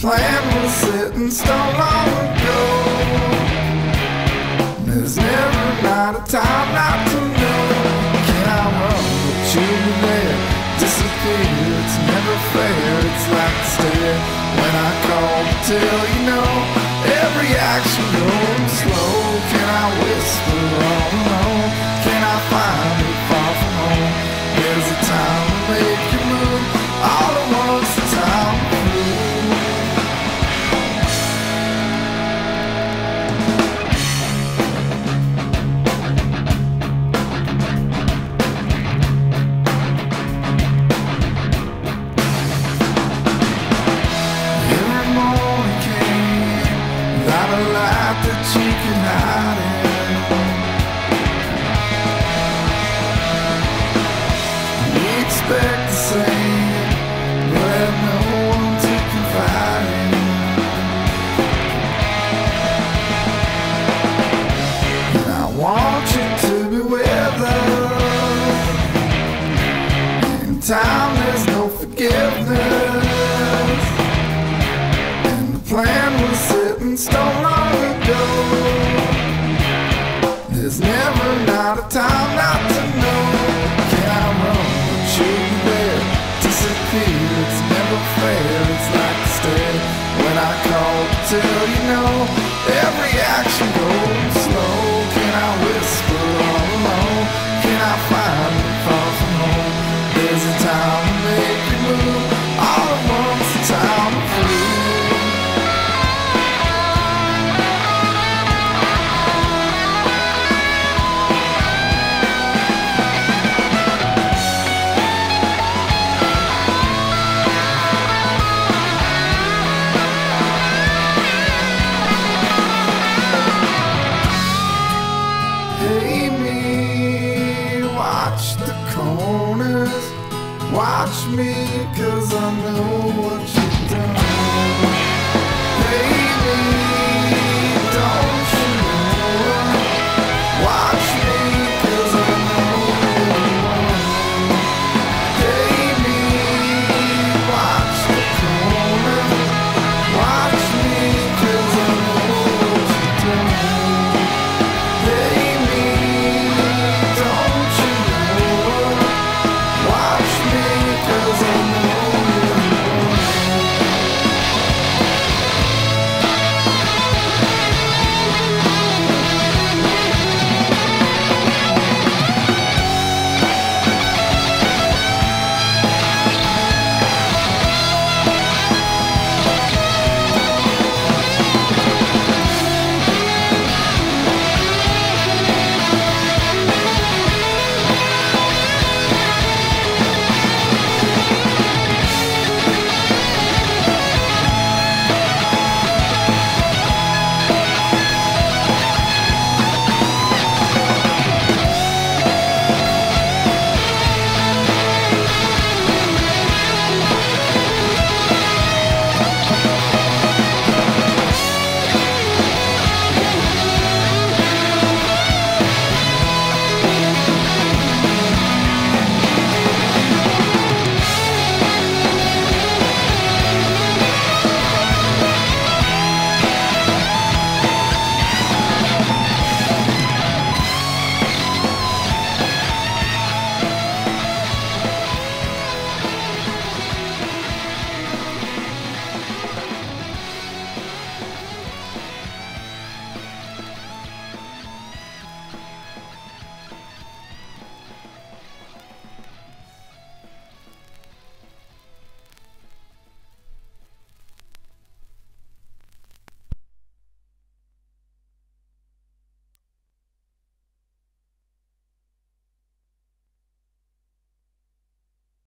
plan was set in stone long ago. There's never not a time not to know. Can I run but you there? Disappear, it's never fair. It's like the stare when I call to tell you no. Light that you could hide in. Expect the same, Plan was set in stone long ago. There's never not a time Hey me, watch the corners. Watch me, cause I know what you've done.